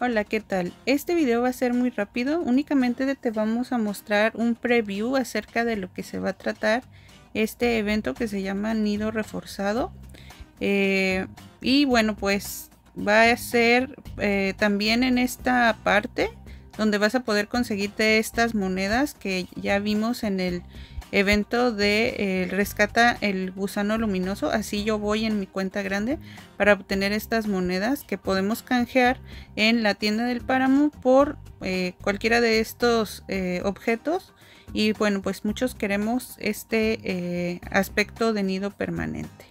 Hola, ¿qué tal? Este video va a ser muy rápido, únicamente te vamos a mostrar un preview acerca de lo que se va a tratar este evento que se llama Nido Reforzado. Eh, y bueno, pues va a ser eh, también en esta parte donde vas a poder conseguirte estas monedas que ya vimos en el evento de eh, rescata el gusano luminoso. Así yo voy en mi cuenta grande para obtener estas monedas que podemos canjear en la tienda del páramo por eh, cualquiera de estos eh, objetos. Y bueno pues muchos queremos este aspecto de nido permanente.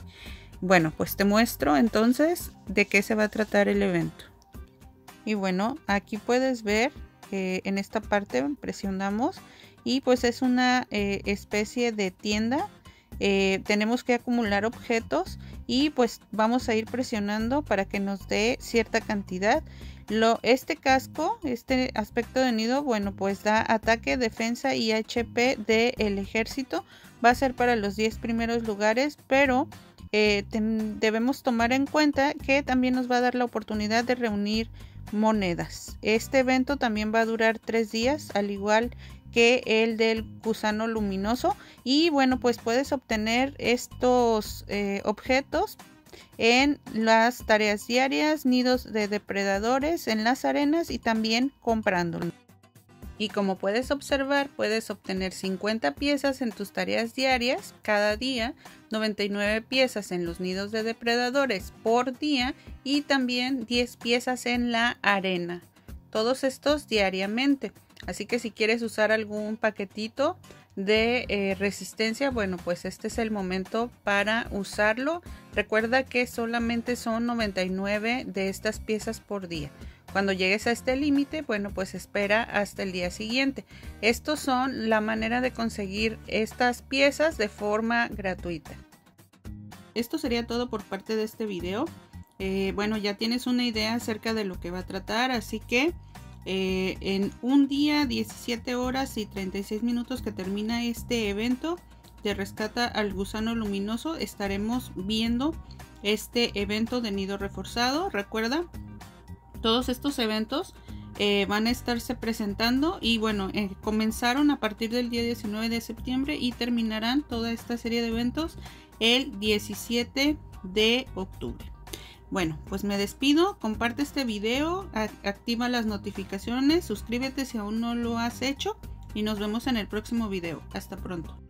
Bueno pues te muestro entonces de qué se va a tratar el evento. Y bueno aquí puedes ver en esta parte presionamos y pues es una eh, especie de tienda. Eh, tenemos que acumular objetos y pues vamos a ir presionando para que nos dé cierta cantidad. Lo, este casco este aspecto de nido bueno pues da ataque defensa y hp del ejército. Va a ser para los 10 primeros lugares pero eh, debemos tomar en cuenta que también nos va a dar la oportunidad de reunir monedas. Este evento también va a durar tres días al igual que el del gusano luminoso y bueno pues puedes obtener estos eh, objetos en las tareas diarias, nidos de depredadores, en las arenas y también comprándolos. Y como puedes observar, puedes obtener 50 piezas en tus tareas diarias cada día, 99 piezas en los nidos de depredadores por día y también 10 piezas en la arena. Todos estos diariamente. Así que si quieres usar algún paquetito de eh, resistencia, bueno, pues este es el momento para usarlo. Recuerda que solamente son 99 de estas piezas por día. Cuando llegues a este límite, bueno, pues espera hasta el día siguiente. Estos son la manera de conseguir estas piezas de forma gratuita. Esto sería todo por parte de este video. Eh, bueno, ya tienes una idea acerca de lo que va a tratar, así que eh, en un día, 17 horas y 36 minutos que termina este evento de rescata al gusano luminoso, estaremos viendo este evento de nido reforzado. Recuerda, todos estos eventos eh, van a estarse presentando y bueno, eh, comenzaron a partir del día 19 de septiembre y terminarán toda esta serie de eventos el 17 de octubre. Bueno, pues me despido, comparte este video, activa las notificaciones, suscríbete si aún no lo has hecho y nos vemos en el próximo video. Hasta pronto.